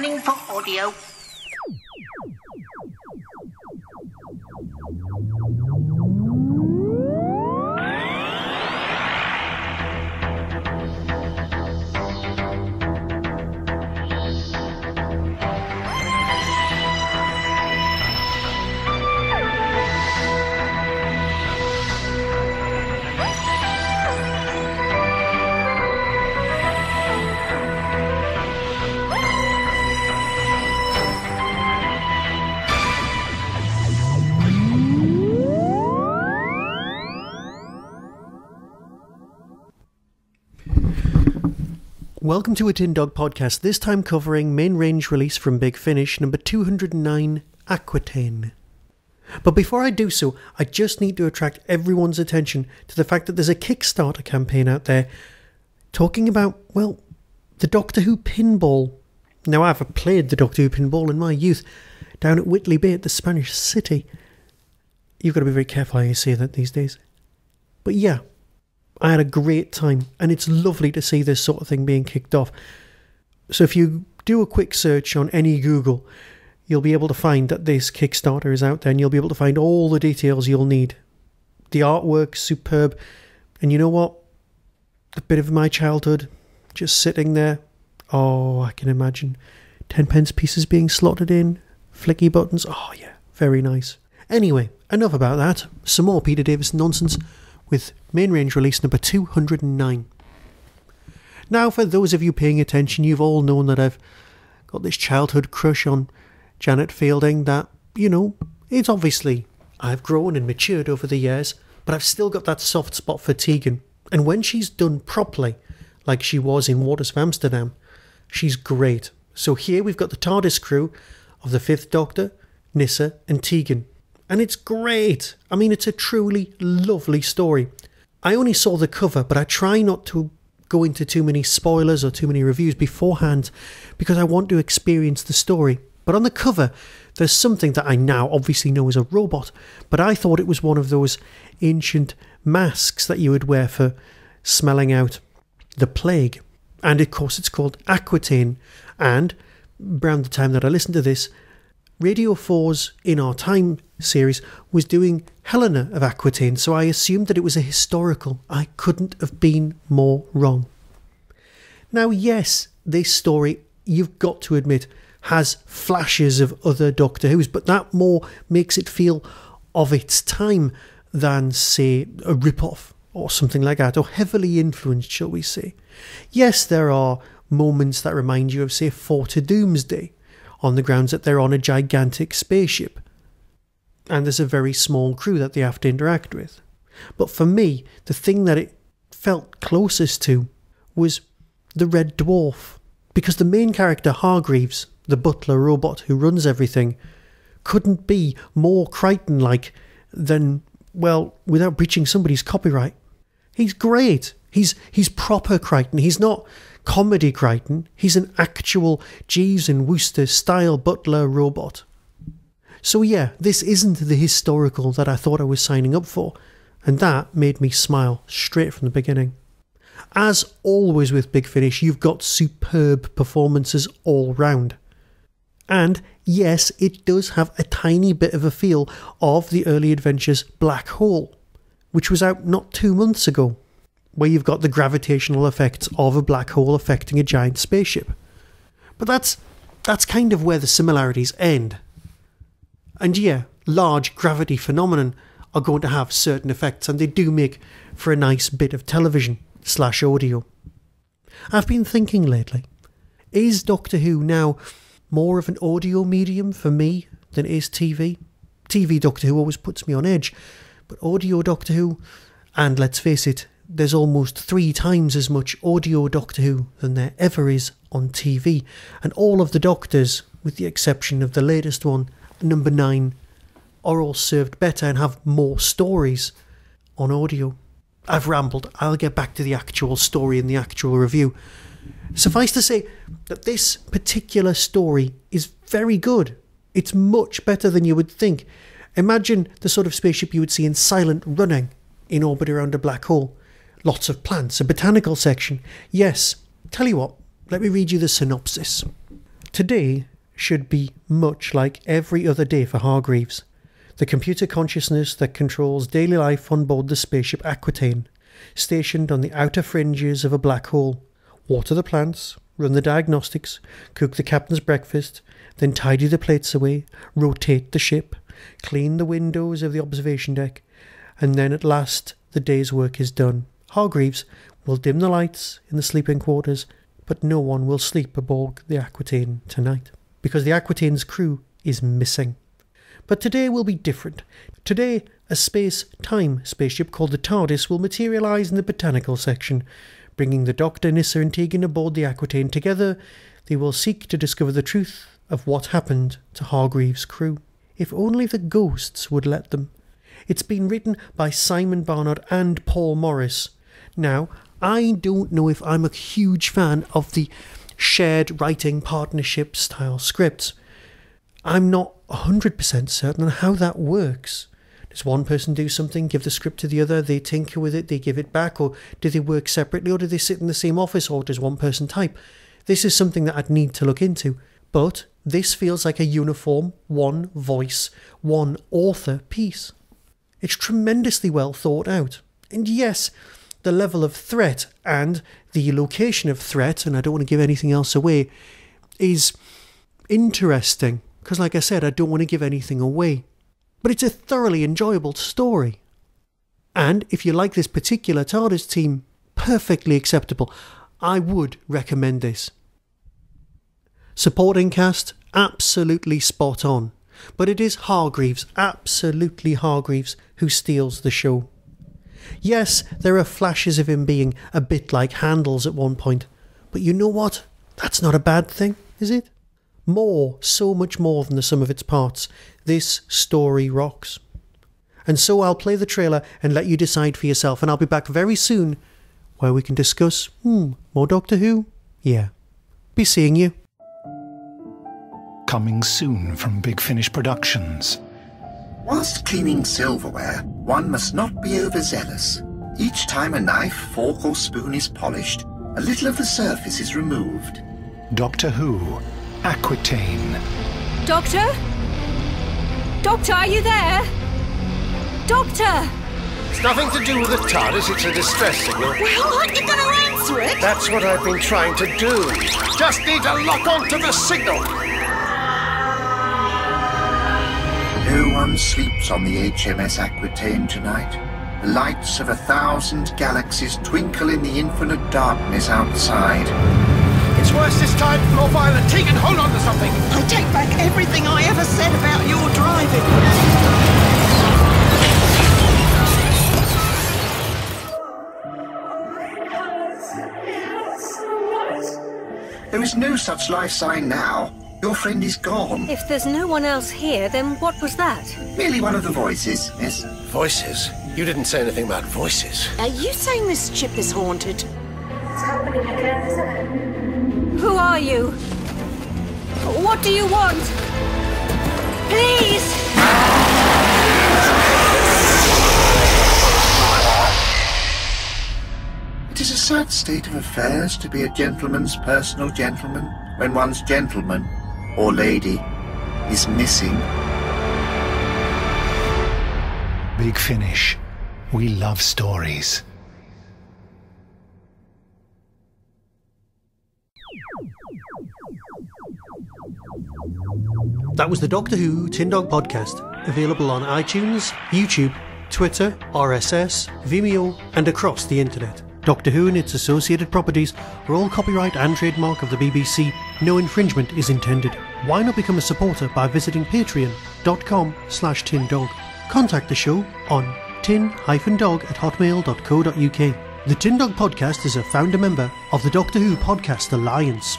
Scanning for audio. Welcome to a Tin Dog podcast, this time covering main range release from Big Finish, number 209, Aquitaine. But before I do so, I just need to attract everyone's attention to the fact that there's a Kickstarter campaign out there talking about, well, the Doctor Who pinball. Now, I've played the Doctor Who pinball in my youth down at Whitley Bay at the Spanish City. You've got to be very careful how you say that these days. But yeah, I had a great time, and it's lovely to see this sort of thing being kicked off. So if you do a quick search on any Google, you'll be able to find that this Kickstarter is out there, and you'll be able to find all the details you'll need. The artwork's superb, and you know what? A bit of my childhood, just sitting there. Oh, I can imagine. Tenpence pieces being slotted in, flicky buttons. Oh, yeah, very nice. Anyway, enough about that. Some more Peter Davison nonsense with main range release number 209. Now, for those of you paying attention, you've all known that I've got this childhood crush on Janet Fielding that, you know, it's obviously I've grown and matured over the years, but I've still got that soft spot for Tegan. And when she's done properly, like she was in Waters of Amsterdam, she's great. So here we've got the TARDIS crew of the Fifth Doctor, Nyssa, and Tegan and it's great. I mean, it's a truly lovely story. I only saw the cover, but I try not to go into too many spoilers or too many reviews beforehand because I want to experience the story. But on the cover, there's something that I now obviously know is a robot, but I thought it was one of those ancient masks that you would wear for smelling out the plague. And of course, it's called Aquitaine. And around the time that I listened to this, Radio 4's In Our Time series was doing Eleanor of Aquitaine, so I assumed that it was a historical. I couldn't have been more wrong. Now, yes, this story, you've got to admit, has flashes of other Doctor Who's, but that more makes it feel of its time than, say, a rip-off or something like that, or heavily influenced, shall we say. Yes, there are moments that remind you of, say, Four to Doomsday, on the grounds that they're on a gigantic spaceship. And there's a very small crew that they have to interact with. But for me, the thing that it felt closest to was the Red Dwarf. Because the main character, Hargreaves, the butler robot who runs everything, couldn't be more Kryten like than, well, without breaching somebody's copyright. He's great. He's he's proper Kryten. He's not comedy Kryten, he's an actual Jeeves and Wooster style butler robot. So, yeah, this isn't the historical that I thought I was signing up for, and that made me smile straight from the beginning. As always with Big Finish, you've got superb performances all round. And yes, it does have a tiny bit of a feel of the early adventures Black Hole, which was out not two months ago where you've got the gravitational effects of a black hole affecting a giant spaceship. But that's that's kind of where the similarities end. And yeah, large gravity phenomenon are going to have certain effects, and they do make for a nice bit of television slash audio. I've been thinking lately, is Doctor Who now more of an audio medium for me than is TV? TV Doctor Who always puts me on edge, but audio Doctor Who, and let's face it, there's almost three times as much audio Doctor Who than there ever is on TV, and all of the Doctors, with the exception of the latest one, number nine, are all served better and have more stories on audio. I've rambled, I'll get back to the actual story in the actual review. Suffice to say that this particular story is very good. It's much better than you would think. Imagine the sort of spaceship you would see in Silent Running in orbit around a black hole lots of plants, a botanical section. Yes, tell you what, let me read you the synopsis. Today should be much like every other day for Hargreaves, the computer consciousness that controls daily life on board the spaceship Aquitaine, stationed on the outer fringes of a black hole. Water the plants, run the diagnostics, cook the captain's breakfast, then tidy the plates away, rotate the ship, clean the windows of the observation deck, and then at last the day's work is done. Hargreaves will dim the lights in the sleeping quarters, but no one will sleep aboard the Aquitaine tonight, because the Aquitaine's crew is missing. But today will be different. Today, a space time spaceship called the TARDIS will materialise in the botanical section, bringing the Doctor, Nyssa, and Tegan aboard the Aquitaine. Together, they will seek to discover the truth of what happened to Hargreaves' crew. If only the ghosts would let them. It's been written by Simon Barnard and Paul Morris. Now, I don't know if I'm a huge fan of the shared writing partnership style scripts. I'm not 100% certain on how that works. Does one person do something, give the script to the other, they tinker with it, they give it back, or do they work separately, or do they sit in the same office, or does one person type? This is something that I'd need to look into. But this feels like a uniform, one voice, one author piece. It's tremendously well thought out. And yes, the level of threat and the location of threat, and I don't want to give anything else away, is interesting. Because, like I said, I don't want to give anything away. But it's a thoroughly enjoyable story. And if you like this particular TARDIS team, perfectly acceptable. I would recommend this. Supporting cast, absolutely spot on. But it is Hargreaves, absolutely Hargreaves, who steals the show. Yes, there are flashes of him being a bit like Handels at one point, but you know what? That's not a bad thing, is it? More, so much more than the sum of its parts. This story rocks. And so I'll play the trailer and let you decide for yourself, and I'll be back very soon where we can discuss, hmm, more Doctor Who? Yeah. Be seeing you. Coming soon from Big Finish Productions. Whilst cleaning silverware, one must not be overzealous. Each time a knife, fork or spoon is polished, a little of the surface is removed. Doctor Who, Aquitaine. Doctor? Doctor, are you there? Doctor! It's nothing to do with the TARDIS, it's a distress signal. Well, aren't you going to answer it? That's what I've been trying to do. Just need to lock onto the signal. No one sleeps on the HMS Aquitaine tonight. The lights of a thousand galaxies twinkle in the infinite darkness outside. It's worse this time, more violent. Tegan, hold on to something. I take back everything I ever said about your driving. There is no such life sign now. Your friend is gone. If there's no one else here, then what was that? Merely one of the voices, yes. Voices? You didn't say anything about voices. Are you saying this ship is haunted? It's happening again. Who are you? What do you want? Please! It is a sad state of affairs to be a gentleman's personal gentleman when one's gentleman or lady is missing. Big Finish. We love stories. That was the Doctor Who Tin Dog podcast, available on iTunes, YouTube, Twitter, RSS, Vimeo, and across the internet. Doctor Who and its associated properties are all copyright and trademark of the BBC. No infringement is intended. Why not become a supporter by visiting patreon.com slash tindog. Contact the show on tin-dog at hotmail.co.uk. The Tin Dog Podcast is a founder member of the Doctor Who Podcast Alliance.